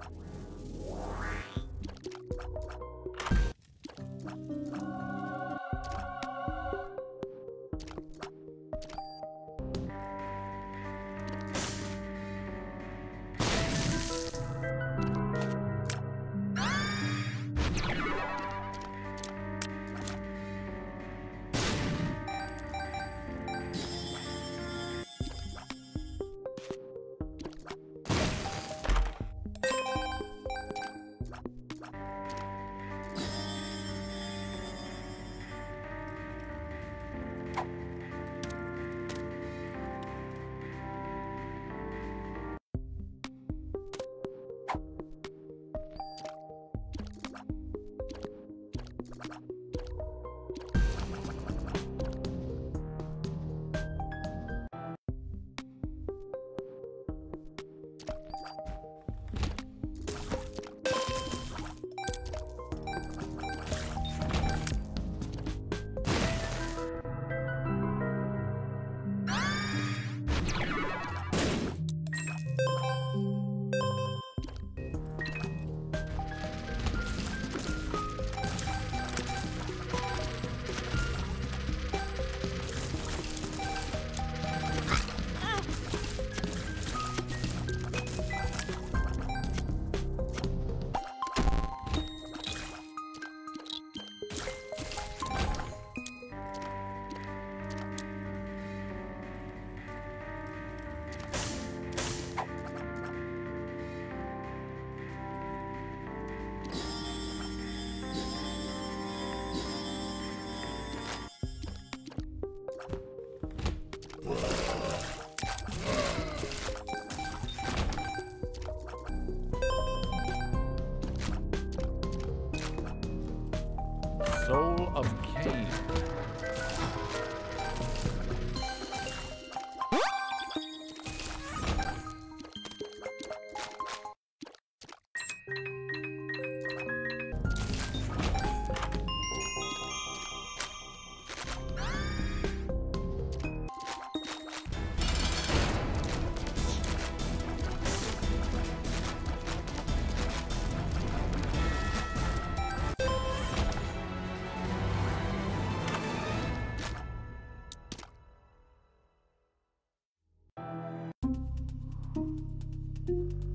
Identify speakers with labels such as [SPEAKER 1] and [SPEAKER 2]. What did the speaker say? [SPEAKER 1] Thank you. of Cain. Thank you